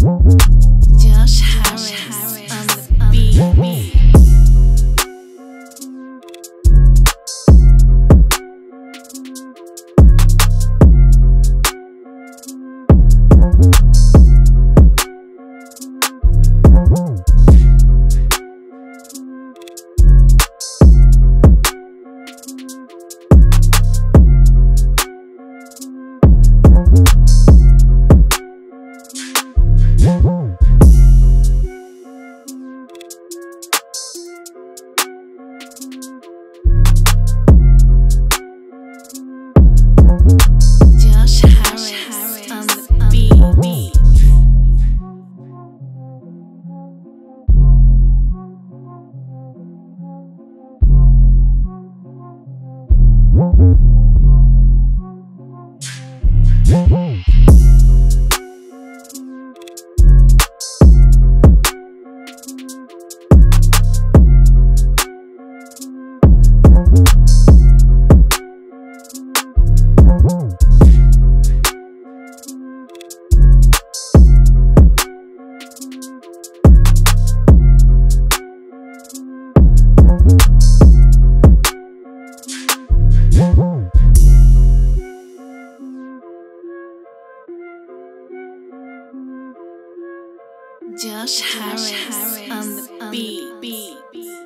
Josh Josh Harris on the beat.